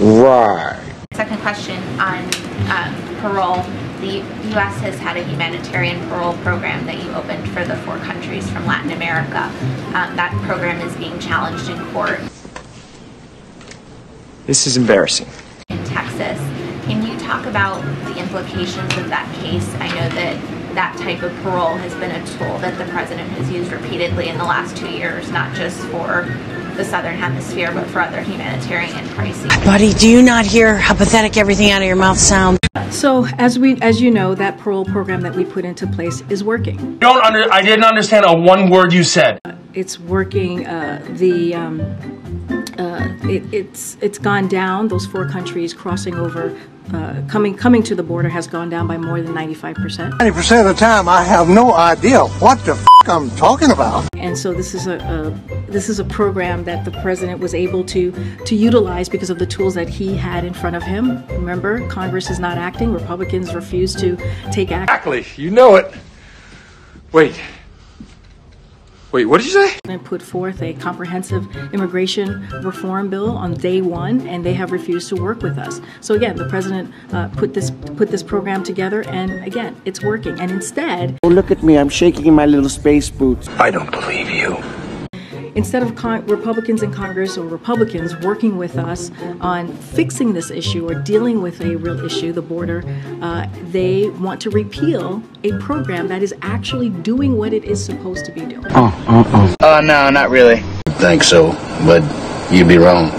Right. Second question on um, parole. The U.S. has had a humanitarian parole program that you opened for the four countries from Latin America. Um, that program is being challenged in court This is embarrassing. in Texas. Can you talk about the implications of that case? I know that that type of parole has been a tool that the president has used repeatedly in the last two years, not just for the southern hemisphere, but for other humanitarian crises. Buddy, do you not hear how pathetic everything out of your mouth sounds? So, as we, as you know, that parole program that we put into place is working. Don't under. I didn't understand a one word you said. It's working. Uh, the um, it, it's it's gone down. Those four countries crossing over, uh, coming coming to the border has gone down by more than 95 percent. 90% of the time, I have no idea what the f I'm talking about. And so this is a, a this is a program that the president was able to to utilize because of the tools that he had in front of him. Remember, Congress is not acting. Republicans refuse to take action. Exactly. You know it. Wait. Wait, what did you say? and put forth a comprehensive immigration reform bill on day one, and they have refused to work with us. So again, the president uh, put this put this program together, and again, it's working. And instead, Oh, look at me, I'm shaking in my little space boots. I don't believe you. Instead of con- Republicans in Congress or Republicans working with us on fixing this issue or dealing with a real issue, the border, uh, they want to repeal a program that is actually doing what it is supposed to be doing. Oh, Uh, no, not really. I think so, but you'd be wrong.